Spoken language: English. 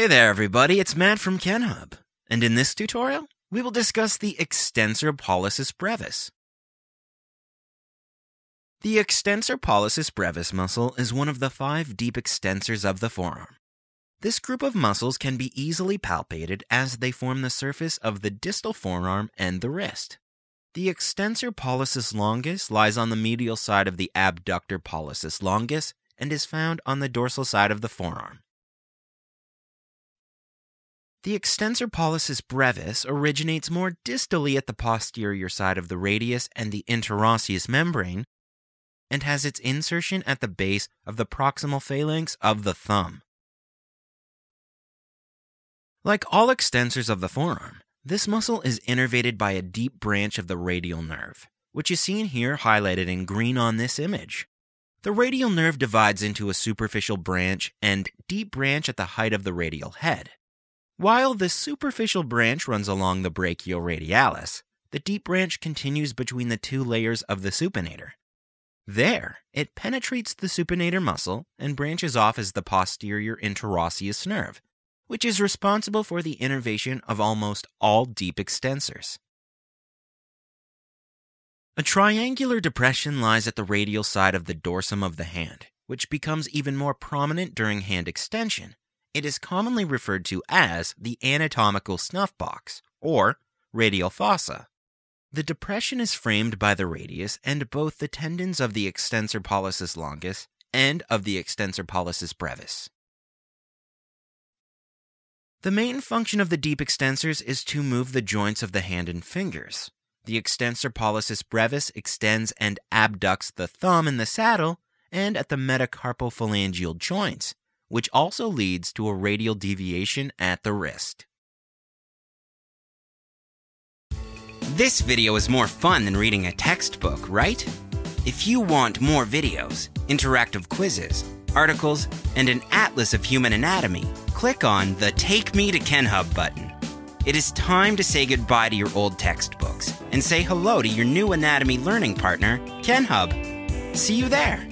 Hey there everybody, it's Matt from KenHub, and in this tutorial, we will discuss the extensor pollicis brevis. The extensor pollicis brevis muscle is one of the five deep extensors of the forearm. This group of muscles can be easily palpated as they form the surface of the distal forearm and the wrist. The extensor pollicis longus lies on the medial side of the abductor pollicis longus and is found on the dorsal side of the forearm. The extensor pollicis brevis originates more distally at the posterior side of the radius and the interosseous membrane and has its insertion at the base of the proximal phalanx of the thumb. Like all extensors of the forearm, this muscle is innervated by a deep branch of the radial nerve, which is seen here highlighted in green on this image. The radial nerve divides into a superficial branch and deep branch at the height of the radial head. While the superficial branch runs along the brachioradialis, the deep branch continues between the two layers of the supinator. There, it penetrates the supinator muscle and branches off as the posterior interosseous nerve, which is responsible for the innervation of almost all deep extensors. A triangular depression lies at the radial side of the dorsum of the hand, which becomes even more prominent during hand extension it is commonly referred to as the anatomical snuff box, or radial fossa. The depression is framed by the radius and both the tendons of the extensor pollicis longus and of the extensor pollicis brevis. The main function of the deep extensors is to move the joints of the hand and fingers. The extensor pollicis brevis extends and abducts the thumb in the saddle and at the metacarpophalangeal joints, which also leads to a radial deviation at the wrist. This video is more fun than reading a textbook, right? If you want more videos, interactive quizzes, articles, and an atlas of human anatomy, click on the Take Me to KenHub button. It is time to say goodbye to your old textbooks and say hello to your new anatomy learning partner, KenHub. See you there.